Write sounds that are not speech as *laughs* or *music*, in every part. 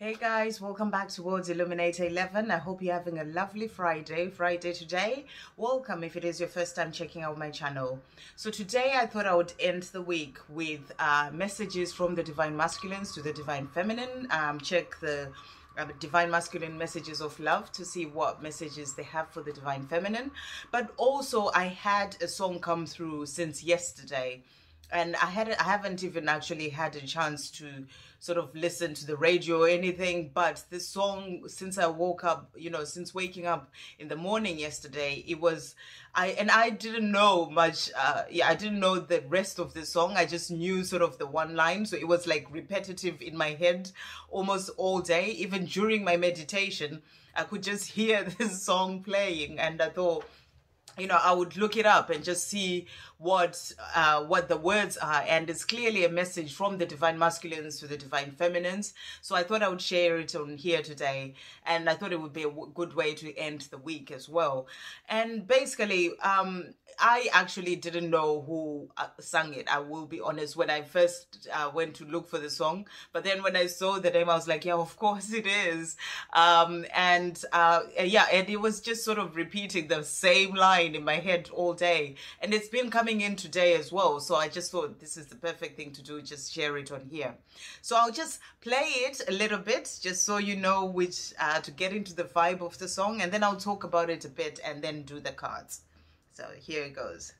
Hey guys, welcome back to World's Illuminator 11. I hope you're having a lovely Friday, Friday today. Welcome if it is your first time checking out my channel. So today I thought I would end the week with uh, messages from the Divine Masculines to the Divine Feminine. Um, check the uh, divine masculine messages of love to see what messages they have for the divine feminine but also i had a song come through since yesterday and I had I haven't even actually had a chance to sort of listen to the radio or anything. But this song, since I woke up, you know, since waking up in the morning yesterday, it was I and I didn't know much. Uh, yeah, I didn't know the rest of the song. I just knew sort of the one line, so it was like repetitive in my head almost all day. Even during my meditation, I could just hear *laughs* this song playing, and I thought you know, I would look it up and just see what uh, what the words are, and it's clearly a message from the divine masculines to the divine feminines. So I thought I would share it on here today, and I thought it would be a good way to end the week as well. And basically, um, I actually didn't know who uh, sang it. I will be honest. When I first uh, went to look for the song, but then when I saw the name, I was like, yeah, of course it is. Um, and uh, yeah, and it was just sort of repeating the same line in my head all day, and it's been coming coming in today as well. So I just thought this is the perfect thing to do, just share it on here. So I'll just play it a little bit, just so you know which, uh, to get into the vibe of the song. And then I'll talk about it a bit and then do the cards. So here it goes.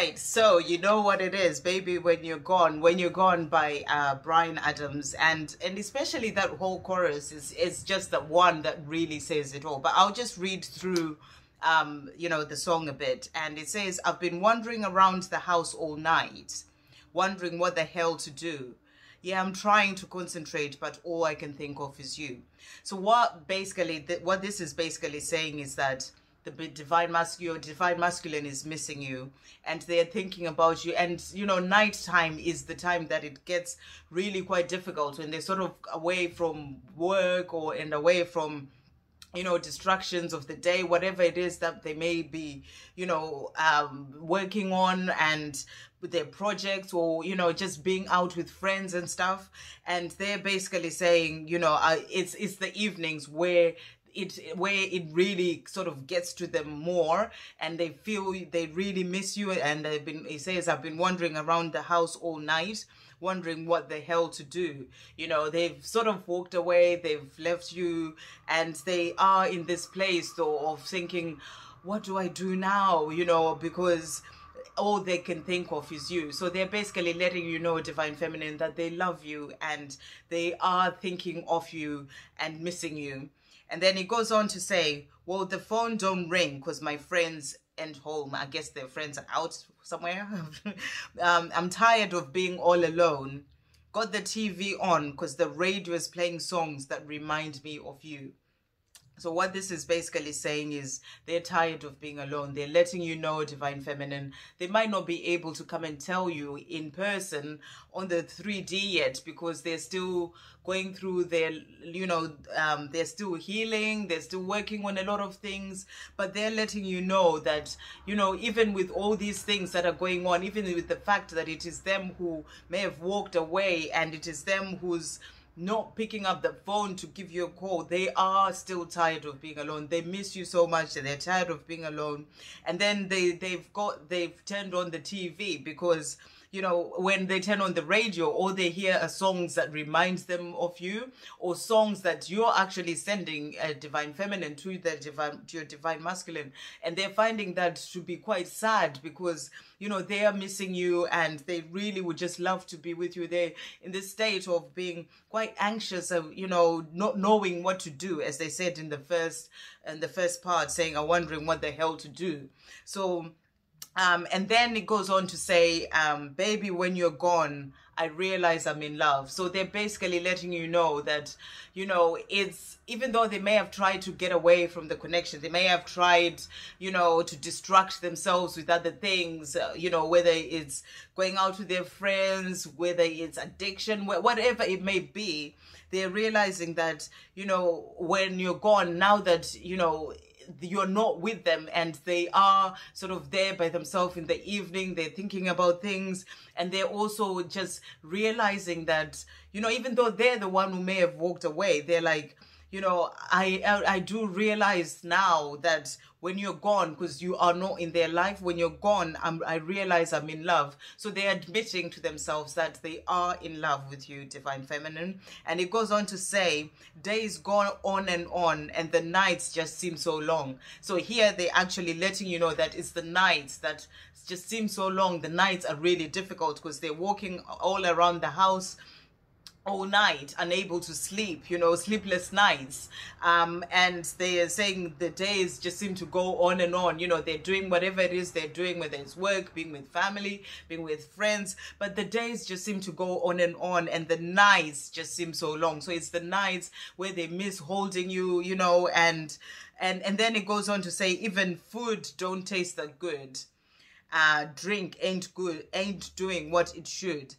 Right. So you know what it is baby when you're gone when you're gone by uh, bryan adams. And and especially that whole chorus is is just the one that really says it all. But i'll just read through um you know the song a bit. And it says i've been wandering around the house all night wondering what the hell to do. Yeah i'm trying to concentrate but all i can think of is you. So what basically th- what this is basically saying is that the divine masculine, your divine masculine is missing you and they're thinking about you and you know nighttime is the time that it gets really quite difficult when they're sort of away from work or and away from you know distractions of the day whatever it is that they may be you know um, working on and with their projects or you know just being out with friends and stuff. And they're basically saying you know uh, it's it's the evenings where it where it really sort of gets to them more and they feel they really miss you and they've been he says i've been wandering around the house all night wondering what the hell to do you know they've sort of walked away they've left you and they are in this place though of thinking what do i do now you know because all they can think of is you. So they're basically letting you know, Divine Feminine, that they love you and they are thinking of you and missing you. And then he goes on to say, well, the phone don't ring because my friends and home. I guess their friends are out somewhere. *laughs* um, I'm tired of being all alone. Got the TV on because the radio is playing songs that remind me of you. So what this is basically saying is they're tired of being alone. They're letting you know, Divine Feminine. They might not be able to come and tell you in person on the 3D yet because they're still going through their, you know, um, they're still healing. They're still working on a lot of things. But they're letting you know that, you know, even with all these things that are going on, even with the fact that it is them who may have walked away and it is them who's not picking up the phone to give you a call. They are still tired of being alone. They miss you so much they're tired of being alone. And then they they've got they've turned on the tv because you know, when they turn on the radio, or they hear songs that reminds them of you, or songs that you're actually sending a divine feminine to the divine to your divine masculine, and they're finding that to be quite sad because you know they are missing you and they really would just love to be with you. They're in this state of being quite anxious, of you know, not knowing what to do, as they said in the first in the first part, saying, "I'm wondering what the hell to do." So um, and then it goes on to say, um, baby, when you're gone, I realize I'm in love. So they're basically letting you know that, you know, it's even though they may have tried to get away from the connection, they may have tried, you know, to distract themselves with other things, uh, you know, whether it's going out with their friends, whether it's addiction, whatever it may be, they're realizing that, you know, when you're gone, now that, you know, you're not with them and they are sort of there by themselves in the evening they're thinking about things and they're also just realizing that you know even though they're the one who may have walked away they're like you know i i do realize now that when you're gone because you are not in their life when you're gone I'm, i realize i'm in love. So they're admitting to themselves that they are in love with you divine feminine. And it goes on to say days go on and on and the nights just seem so long. So here they're actually letting you know that it's the nights that just seem so long. The nights are really difficult because they're walking all around the house all night unable to sleep you know sleepless nights. Um, and they are saying the days just seem to go on and on. You know they're doing whatever it is they're doing whether it's work being with family being with friends. But the days just seem to go on and on and the nights just seem so long. So it's the nights where they miss holding you you know and and and then it goes on to say even food don't taste that good. Uh drink ain't good ain't doing what it should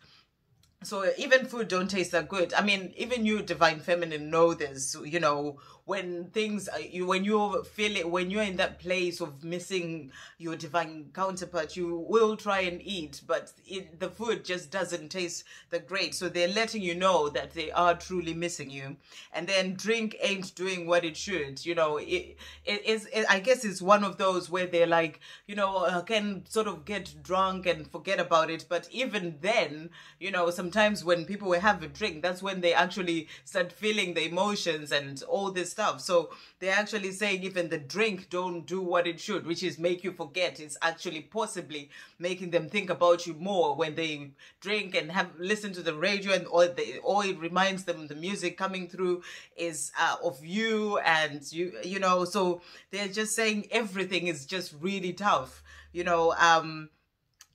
so even food don't taste that good. I mean even you divine feminine know this you know when things you when you feel it when you're in that place of missing your divine counterpart you will try and eat but it, the food just doesn't taste that great. So they're letting you know that they are truly missing you. And then drink ain't doing what it should you know. It, is it, i guess it's one of those where they're like you know uh, can sort of get drunk and forget about it. But even then you know sometimes when people have a drink that's when they actually start feeling the emotions and all stuff. So they're actually saying even the drink don't do what it should, which is make you forget. It's actually possibly making them think about you more when they drink and have listen to the radio and or they it reminds them the music coming through is uh, of you and you you know. So they're just saying everything is just really tough. You know, um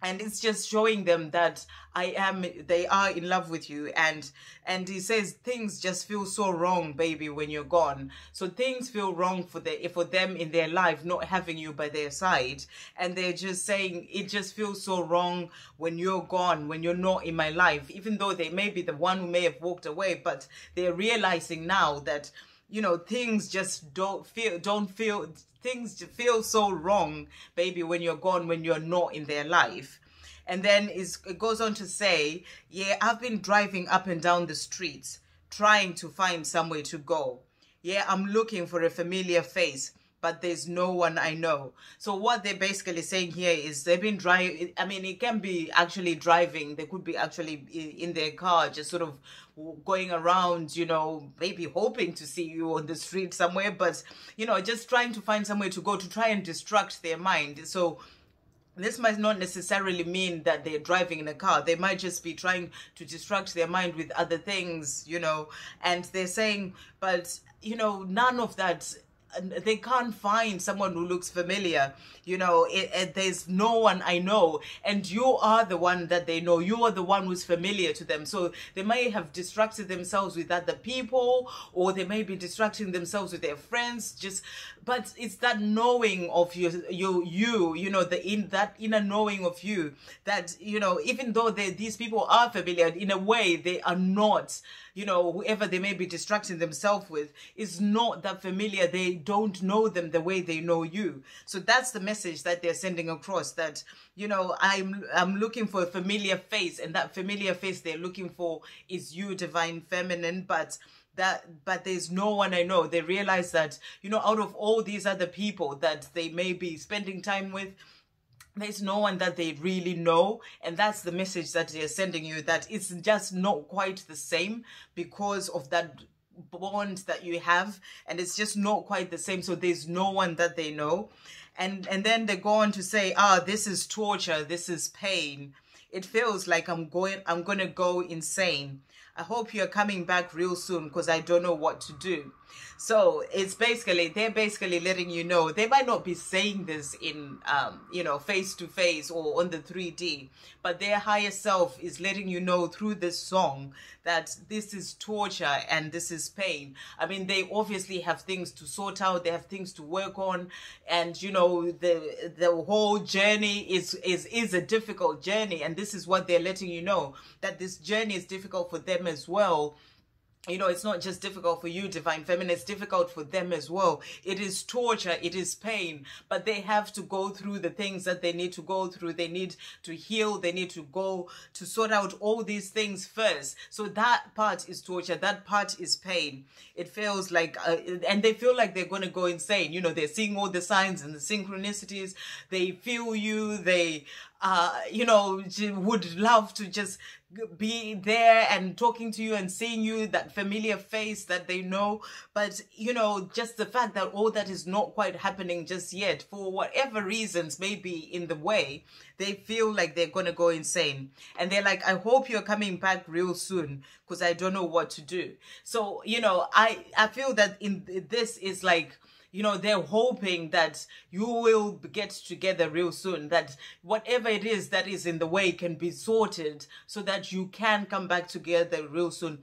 and it's just showing them that i am they are in love with you. And and he says things just feel so wrong baby when you're gone. So things feel wrong for the for them in their life not having you by their side. And they're just saying it just feels so wrong when you're gone when you're not in my life. Even though they may be the one who may have walked away but they're realizing now that you know things just don't feel don't feel things feel so wrong baby when you're gone when you're not in their life. And then it goes on to say yeah i've been driving up and down the streets trying to find somewhere to go. Yeah i'm looking for a familiar face but there's no one I know. So what they're basically saying here is they've been driving. I mean, it can be actually driving. They could be actually in their car, just sort of going around, you know, maybe hoping to see you on the street somewhere, but, you know, just trying to find somewhere to go to try and distract their mind. So this might not necessarily mean that they're driving in a car. They might just be trying to distract their mind with other things, you know, and they're saying, but, you know, none of that they can't find someone who looks familiar you know it, it, there's no one i know and you are the one that they know. You are the one who's familiar to them. So they may have distracted themselves with other people or they may be distracting themselves with their friends just but it's that knowing of you you you you know the in that inner knowing of you that you know even though they, these people are familiar in a way they are not you know whoever they may be distracting themselves with is not that familiar. They don't know them the way they know you. So that's the message that they're sending across that you know i'm i'm looking for a familiar face and that familiar face they're looking for is you divine feminine. But that but there's no one i know. They realize that you know out of all these other people that they may be spending time with there's no one that they really know. And that's the message that they're sending you that it's just not quite the same because of that bond that you have. And it's just not quite the same. So there's no one that they know. And and then they go on to say ah this is torture. This is pain. It feels like I'm going I'm going to go insane. I hope you're coming back real soon because I don't know what to do. So it's basically they're basically letting you know they might not be saying this in um, you know face to face or on the 3D, but their higher self is letting you know through this song that this is torture and this is pain. I mean, they obviously have things to sort out, they have things to work on, and you know the the whole journey is is is a difficult journey, and this is what they're letting you know that this journey is difficult for them as well you know, it's not just difficult for you, divine feminine, it's difficult for them as well. It is torture, it is pain, but they have to go through the things that they need to go through. They need to heal, they need to go to sort out all these things first. So that part is torture, that part is pain. It feels like, uh, and they feel like they're going to go insane. You know, they're seeing all the signs and the synchronicities, they feel you, they uh, you know, would love to just be there and talking to you and seeing you, that familiar face that they know. But, you know, just the fact that all that is not quite happening just yet, for whatever reasons may be in the way, they feel like they're going to go insane. And they're like, I hope you're coming back real soon because I don't know what to do. So, you know, I, I feel that in this is like, you know, they're hoping that you will get together real soon, that whatever it is that is in the way can be sorted so that you can come back together real soon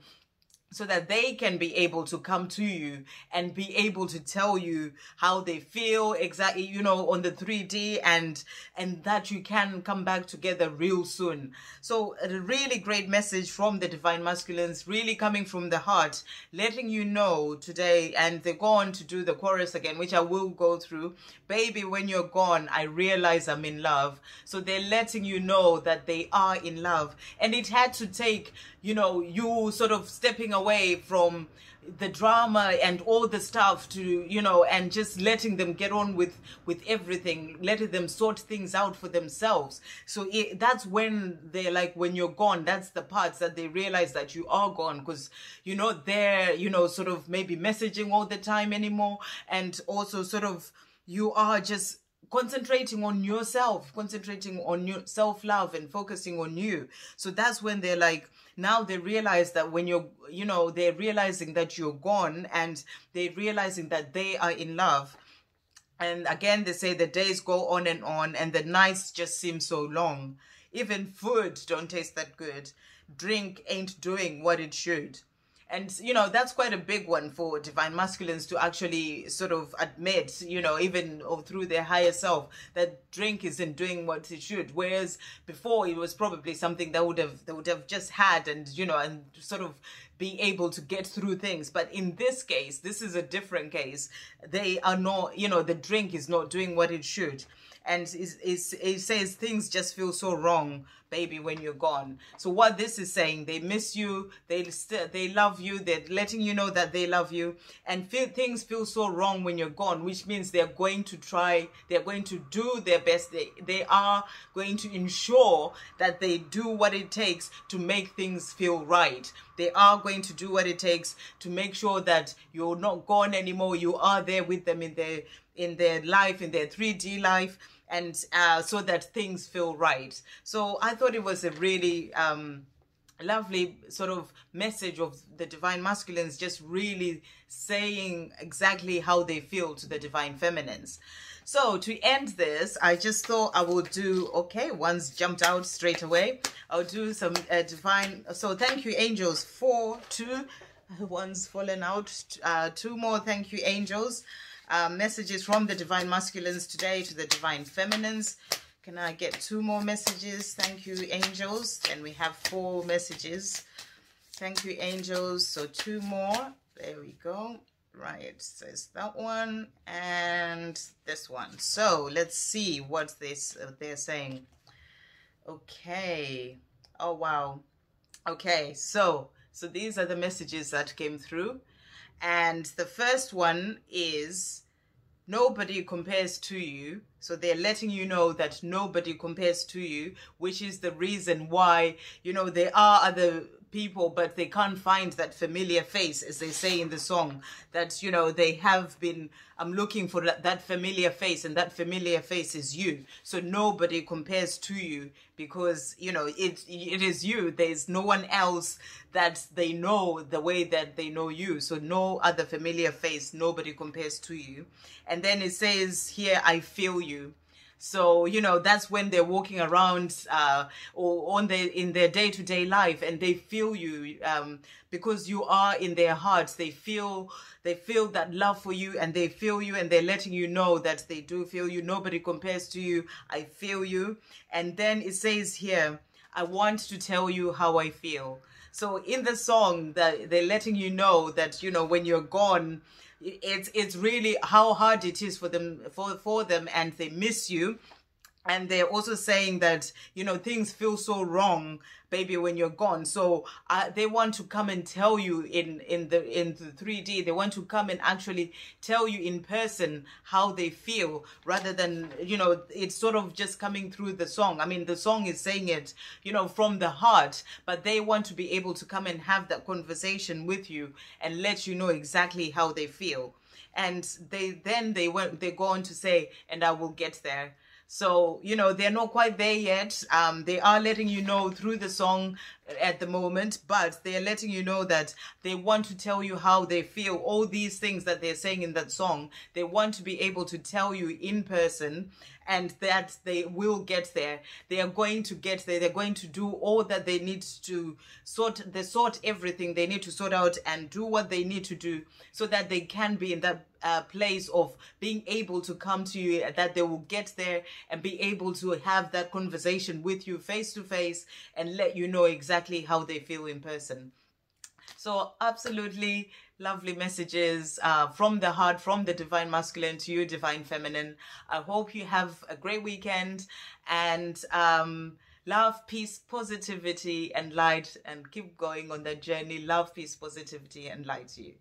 so that they can be able to come to you and be able to tell you how they feel exactly you know on the 3d and and that you can come back together real soon. So a really great message from the divine masculines really coming from the heart letting you know today and they go on to do the chorus again which i will go through. Baby when you're gone i realize i'm in love. So they're letting you know that they are in love. And it had to take you know you sort of stepping away away from the drama and all the stuff to you know and just letting them get on with with everything letting them sort things out for themselves. So it, that's when they're like when you're gone that's the parts that they realize that you are gone because you're not there you know sort of maybe messaging all the time anymore. And also sort of you are just concentrating on yourself concentrating on your self-love and focusing on you. So that's when they're like now they realize that when you're you know they're realizing that you're gone and they're realizing that they are in love. And again they say the days go on and on and the nights just seem so long. Even food don't taste that good. Drink ain't doing what it should and you know that's quite a big one for divine masculines to actually sort of admit you know even through their higher self that drink isn't doing what it should. Whereas before it was probably something that would have they would have just had and you know and sort of be able to get through things. But in this case this is a different case. They are not you know the drink is not doing what it should. And it, it says things just feel so wrong baby when you're gone. So what this is saying they miss you they still they love you they're letting you know that they love you and feel things feel so wrong when you're gone which means they're going to try they're going to do their best they they are going to ensure that they do what it takes to make things feel right. They are going to do what it takes to make sure that you're not gone anymore you are there with them in their in their life in their 3d life and uh, so that things feel right. So I thought it was a really um, lovely sort of message of the divine masculines just really saying exactly how they feel to the divine feminines. So to end this, I just thought I would do, okay, one's jumped out straight away. I'll do some uh, divine, so thank you angels, four, two, *laughs* one's fallen out, uh, two more thank you angels uh, messages from the divine masculines today to the divine feminines. Can I get two more messages? Thank you, angels. And we have four messages. Thank you, angels. So two more. There we go. Right, says that one and this one. So let's see what this uh, they're saying. Okay. Oh wow. Okay, so so these are the messages that came through. And the first one is nobody compares to you, So they're letting you know that nobody compares to you, which is the reason why, you know, there are other people, but they can't find that familiar face, as they say in the song, that, you know, they have been, I'm looking for that, familiar face, and that familiar face is you. So nobody compares to you because, you know, it, it is you. There's no one else that they know the way that they know you. So no other familiar face, nobody compares to you. And then it says here, I feel you. So, you know, that's when they're walking around uh, or on their, in their day to day life and they feel you um, because you are in their hearts. They feel, they feel that love for you and they feel you and they're letting you know that they do feel you. Nobody compares to you. I feel you. And then it says here, I want to tell you how I feel. So in the song that they're letting you know that, you know, when you're gone, it's it's really how hard it is for them for for them and they miss you and they're also saying that you know things feel so wrong baby when you're gone. So uh, they want to come and tell you in in the in the 3d they want to come and actually tell you in person how they feel rather than you know it's sort of just coming through the song. I mean the song is saying it you know from the heart but they want to be able to come and have that conversation with you and let you know exactly how they feel. And they then they went they go on to say and i will get there so, you know, they're not quite there yet. Um, they are letting you know through the song at the moment, but they're letting you know that they want to tell you how they feel. All these things that they're saying in that song, they want to be able to tell you in person and that they will get there. They are going to get there. They're going to do all that they need to sort, they sort everything they need to sort out and do what they need to do so that they can be in that uh, place of being able to come to you, that they will get there and be able to have that conversation with you face to face and let you know exactly how they feel in person. So absolutely lovely messages uh, from the heart, from the divine masculine to you, divine feminine. I hope you have a great weekend and um, love, peace, positivity, and light, and keep going on that journey. Love, peace, positivity, and light to you.